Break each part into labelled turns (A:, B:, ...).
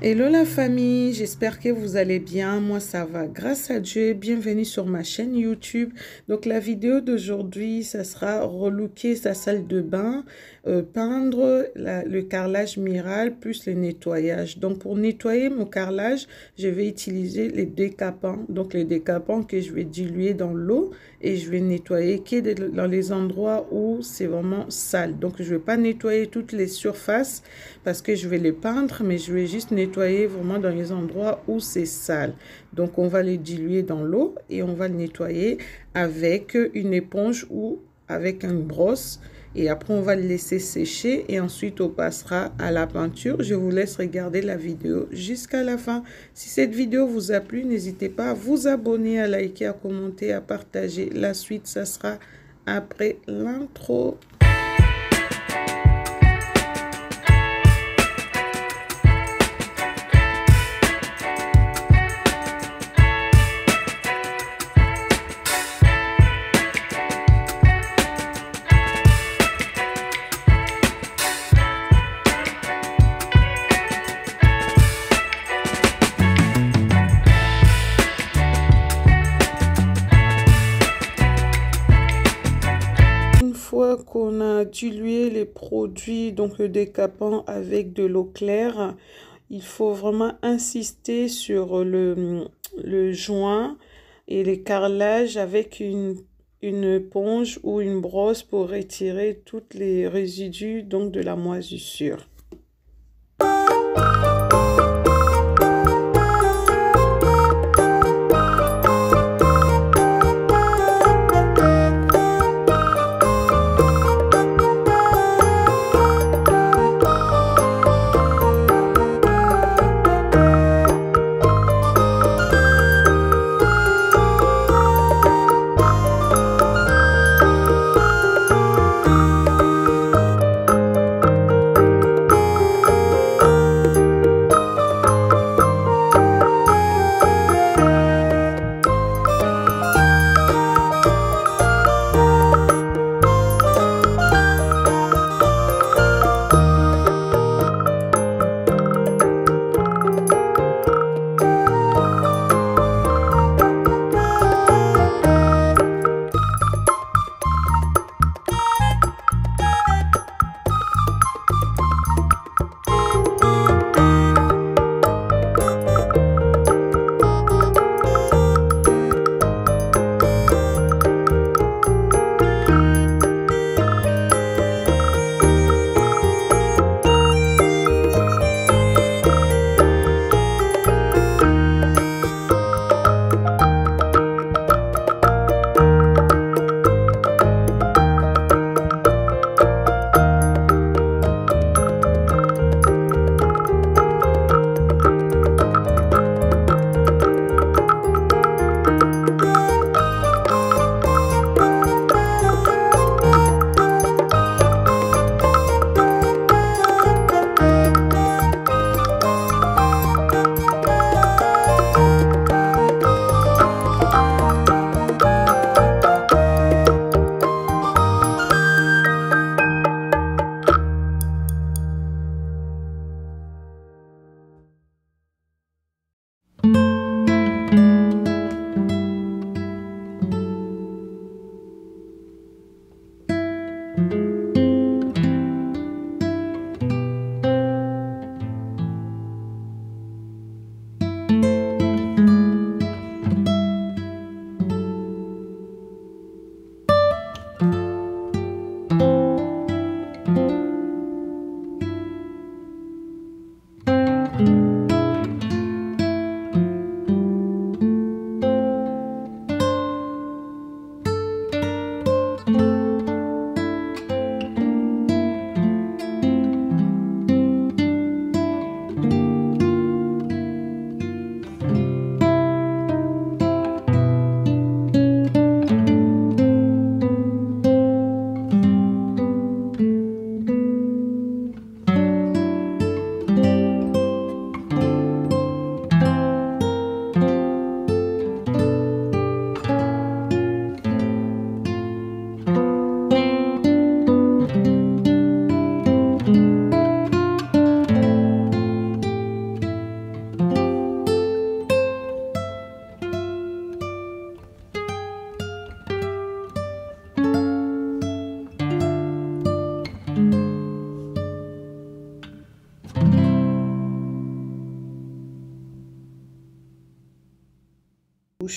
A: Hello la famille, j'espère que vous allez bien. Moi ça va, grâce à Dieu. Bienvenue sur ma chaîne YouTube. Donc la vidéo d'aujourd'hui, ça sera relooker sa salle de bain, euh, peindre le carrelage miral plus le nettoyage. Donc pour nettoyer mon carrelage, je vais utiliser les décapants. Donc les décapants que je vais diluer dans l'eau et je vais nettoyer dans les endroits où c'est vraiment sale. Donc je ne vais pas nettoyer toutes les surfaces parce que je vais les peindre, mais je vais juste nettoyer vraiment dans les endroits où c'est sale. Donc, on va les diluer dans l'eau et on va le nettoyer avec une éponge ou avec une brosse. Et après, on va le laisser sécher et ensuite, on passera à la peinture. Je vous laisse regarder la vidéo jusqu'à la fin. Si cette vidéo vous a plu, n'hésitez pas à vous abonner, à liker, à commenter, à partager. La suite, ça sera après l'intro. Produits, donc le décapant avec de l'eau claire, il faut vraiment insister sur le, joint et les carrelages avec une, une ou une brosse pour retirer tous les résidus donc de la moisissure.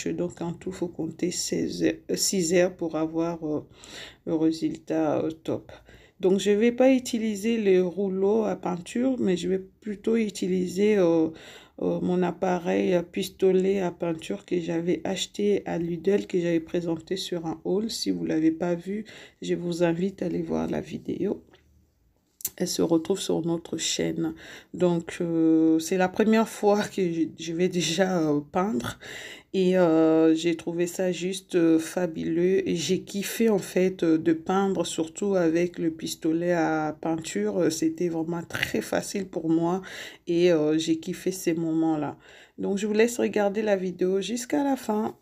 A: Donc en tout, il faut compter 16 6 heures pour avoir le résultat top. Donc, je ne vais pas utiliser le rouleau à peinture, mais je vais plutôt utiliser euh, euh, mon appareil pistolet à peinture que j'avais acheté à Lidl, que j'avais présenté sur un haul. Si vous ne l'avez pas vu, je vous invite à aller voir la vidéo elle se retrouve sur notre chaîne. Donc, euh, c'est la première fois que je, vais déjà euh, peindre. Et euh, j'ai trouvé ça juste fabuleux. Et j'ai kiffé en fait de peindre, surtout avec le pistolet à peinture. C'était vraiment très facile pour moi. Et j'ai kiffé ces moments-là. Donc, je vous laisse regarder la vidéo jusqu'à la fin.